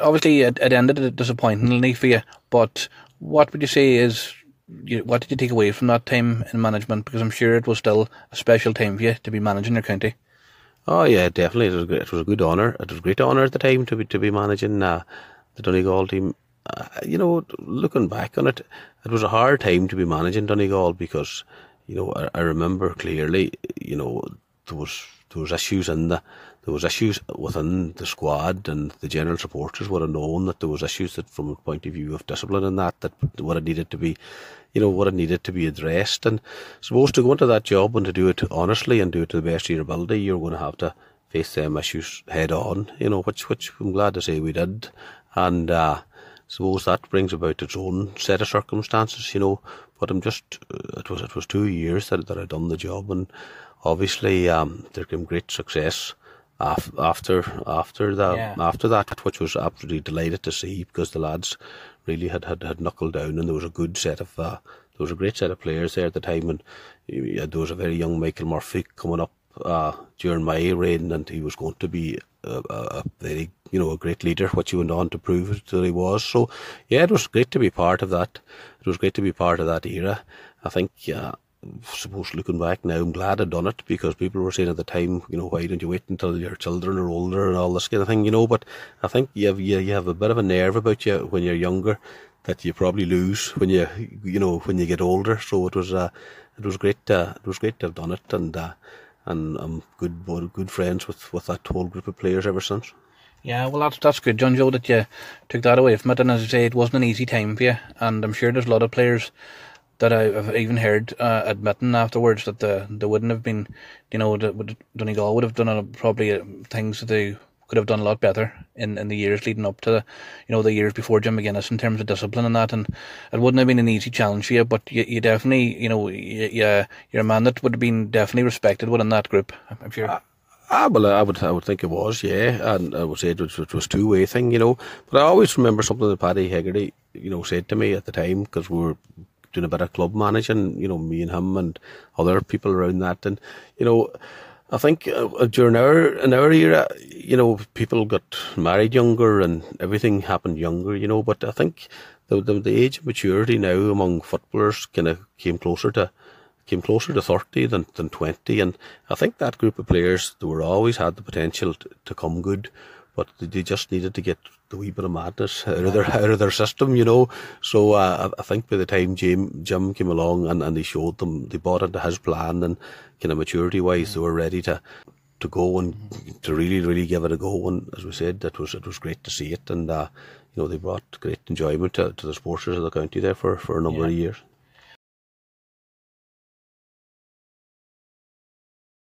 obviously it, it ended disappointingly for you, but what would you say is you, what did you take away from that time in management? Because I'm sure it was still a special time for you to be managing your county. Oh yeah, definitely. It was a, it was a good honour. It was a great honour at the time to be to be managing uh, the Donegal team. Uh, you know, looking back on it, it was a hard time to be managing Donegal because, you know, I, I remember clearly. You know, there was there was issues in the there was issues within the squad and the general supporters would have known that there was issues that from a point of view of discipline and that that would have needed to be you know what have needed to be addressed. And supposed to go into that job and to do it honestly and do it to the best of your ability you're going to have to face them issues head on you know which which I'm glad to say we did. And uh suppose that brings about its own set of circumstances you know but I'm just uh, it was it was two years that, that I'd done the job and obviously um, there came great success after after that yeah. after that, which was absolutely delighted to see because the lads really had, had, had knuckled down and there was a good set of uh, there was a great set of players there at the time and uh, there was a very young Michael Murphy coming up uh, during my reign and he was going to be a, a, very you know a great leader which he went on to prove that he was. So yeah it was great to be part of that. It was great to be part of that era. I think yeah suppose looking back now, I'm glad I'd done it because people were saying at the time, you know, why don't you wait until your children are older and all this kind of thing, you know. But I think you have you, you have a bit of a nerve about you when you're younger that you probably lose when you you know when you get older. So it was uh, it was great uh, it was great to have done it and uh, and I'm good good friends with with that whole group of players ever since. Yeah, well, that's that's good, John Joe, that you took that away from it. And as I say, it wasn't an easy time for you, and I'm sure there's a lot of players that I've even heard uh, admitting afterwards that the, they wouldn't have been, you know, the, Donegal would have done a, probably uh, things that they could have done a lot better in, in the years leading up to the, you know, the years before Jim McGuinness in terms of discipline and that. And it wouldn't have been an easy challenge for you, but you, you definitely, you know, you, you, you're a man that would have been definitely respected within that group, I'm sure. Uh, Ah, well, I would, I would think it was, yeah, and I would say it was, it was two way thing, you know. But I always remember something that Paddy Hegarty, you know, said to me at the time because we were doing a bit of club managing, you know, me and him and other people around that. And, you know, I think uh, during our in our era, you know, people got married younger and everything happened younger, you know. But I think the the, the age of maturity now among footballers kind of came closer to came closer to thirty than than twenty, and I think that group of players they were always had the potential to, to come good but they just needed to get the wee bit of madness out of their out of their system, you know. So uh, I think by the time Jim Jim came along and, and he showed them, they bought into his plan and kind of maturity wise, they were ready to to go and to really really give it a go. And as we said, it was it was great to see it, and uh, you know they brought great enjoyment to, to the sporters of the county there for for a number yeah. of years.